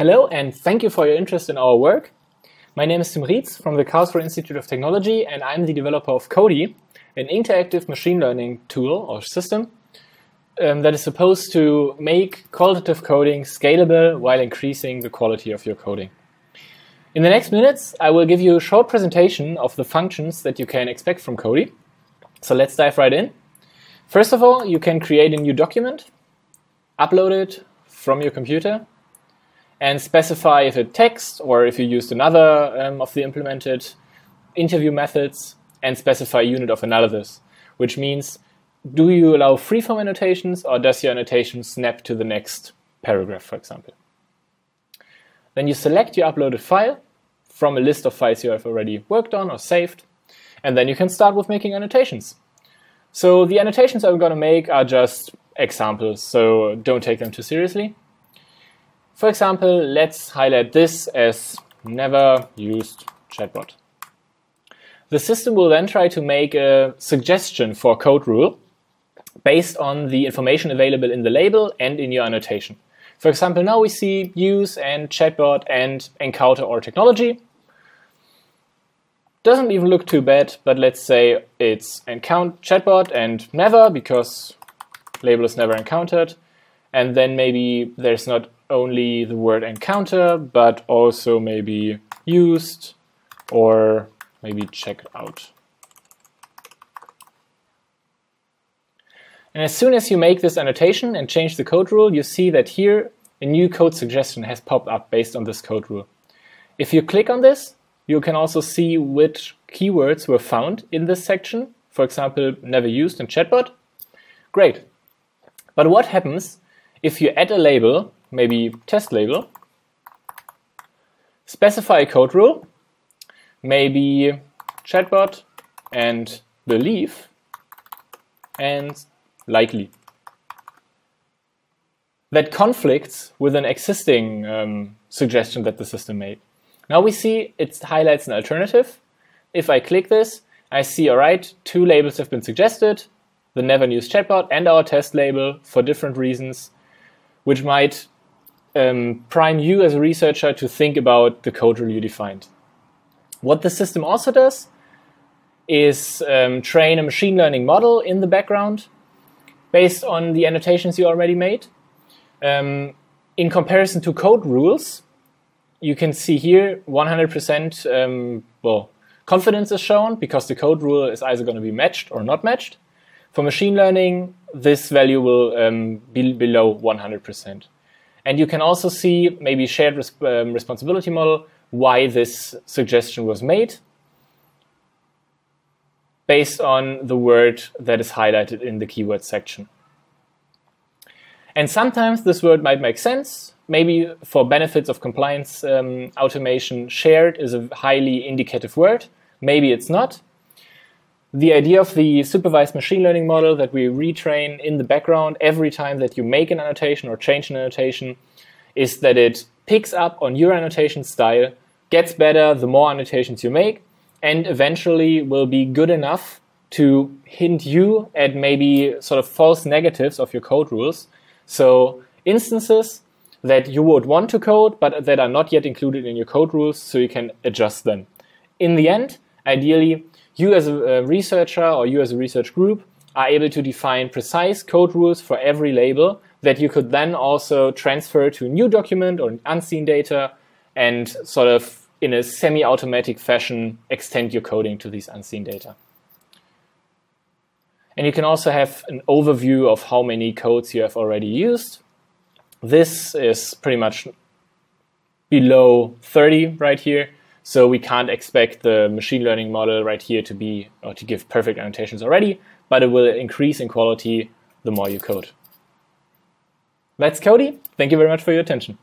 Hello and thank you for your interest in our work. My name is Tim Rietz from the Karlsruhe Institute of Technology and I'm the developer of Cody, an interactive machine learning tool or system um, that is supposed to make qualitative coding scalable while increasing the quality of your coding. In the next minutes, I will give you a short presentation of the functions that you can expect from Cody. So let's dive right in. First of all, you can create a new document, upload it from your computer, and specify if it's text or if you used another um, of the implemented interview methods and specify unit of analysis, which means do you allow freeform annotations or does your annotation snap to the next paragraph, for example? Then you select your uploaded file from a list of files you have already worked on or saved, and then you can start with making annotations. So the annotations I'm going to make are just examples, so don't take them too seriously. For example, let's highlight this as never used chatbot. The system will then try to make a suggestion for code rule based on the information available in the label and in your annotation. For example, now we see use and chatbot and encounter or technology. Doesn't even look too bad, but let's say it's encounter chatbot and never because label is never encountered. And then maybe there's not only the word encounter, but also maybe used or maybe check out. And as soon as you make this annotation and change the code rule, you see that here a new code suggestion has popped up based on this code rule. If you click on this, you can also see which keywords were found in this section. For example, never used in chatbot. Great. But what happens if you add a label, maybe test label, specify a code rule, maybe chatbot and believe, and likely. That conflicts with an existing um, suggestion that the system made. Now we see it highlights an alternative. If I click this, I see, all right, two labels have been suggested, the never used chatbot and our test label for different reasons, which might um, prime you as a researcher to think about the code rule you defined. What the system also does is um, train a machine learning model in the background based on the annotations you already made. Um, in comparison to code rules, you can see here 100% um, well confidence is shown because the code rule is either going to be matched or not matched. For machine learning, this value will um, be below 100%. And you can also see maybe shared res um, responsibility model why this suggestion was made based on the word that is highlighted in the keyword section. And sometimes this word might make sense, maybe for benefits of compliance um, automation, shared is a highly indicative word. Maybe it's not. The idea of the supervised machine learning model that we retrain in the background every time that you make an annotation or change an annotation is that it picks up on your annotation style, gets better the more annotations you make, and eventually will be good enough to hint you at maybe sort of false negatives of your code rules. So instances that you would want to code, but that are not yet included in your code rules, so you can adjust them. In the end, ideally, you as a researcher or you as a research group are able to define precise code rules for every label that you could then also transfer to a new document or unseen data and sort of in a semi-automatic fashion extend your coding to these unseen data. And you can also have an overview of how many codes you have already used this is pretty much below 30 right here. So we can't expect the machine learning model right here to be or to give perfect annotations already, but it will increase in quality the more you code. That's Cody. Thank you very much for your attention.